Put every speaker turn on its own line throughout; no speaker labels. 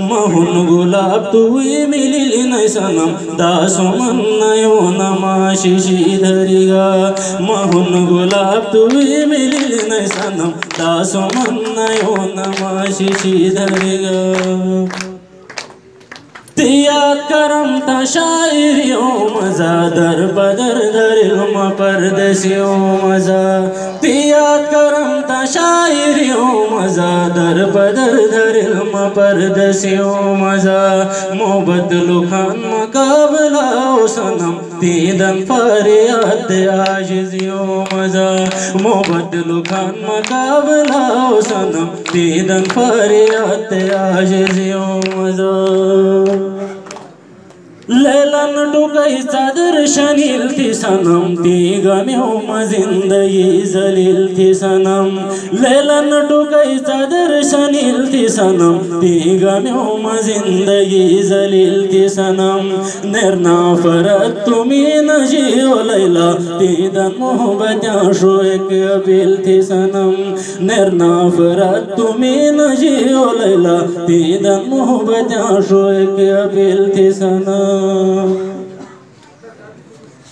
महून गुलाब तुई मिलिली नाही सनम, दासो नयो नमाशिशी धरिगा महून गुलाब तुई मिलिली नाही सनम, दासो नयो नमाशिशी धरिगा तिया करम था शायरियो मज़ा, दर बदर धरियो परदेसियो मज़ा। तिया करम शायरियो मजा दर बदर धरियो परदेसियो मजा मोहब्बत लुखान मकाबला ओ सनम तीदन फरियाद आजिजियो मजा मोहब्बत लुखान मकाबला ओ सनम तीदन फरियाद आजिजियो मजा लैलन चादर दर्शनील ती सनम. ती गम्यो मजिंदगी जलील ती सनम. लैलन डुकाईचा दर्शनील ती सनम. ती गम्यो मजिंदगी जलील थी सनम. निर्ना फरत तुम्ही न जीव लैला ती दन मोहब्बत्या शो एक अपील थी सनम. निर्ना फरत तुम्हें न जीव लैला ती दन मोहब्बत्या शो एक अपील थी सनम.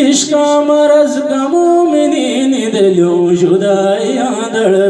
शा महाराजो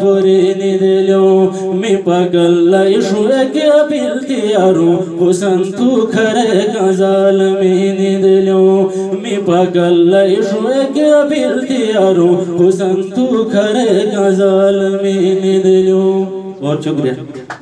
फुरी दिलियो में पलू पुसं तूं खर ग में पगल इशु के अपिल तियारो हुसन तू खरे गज़ल में निदलो बहुत शुक्रिया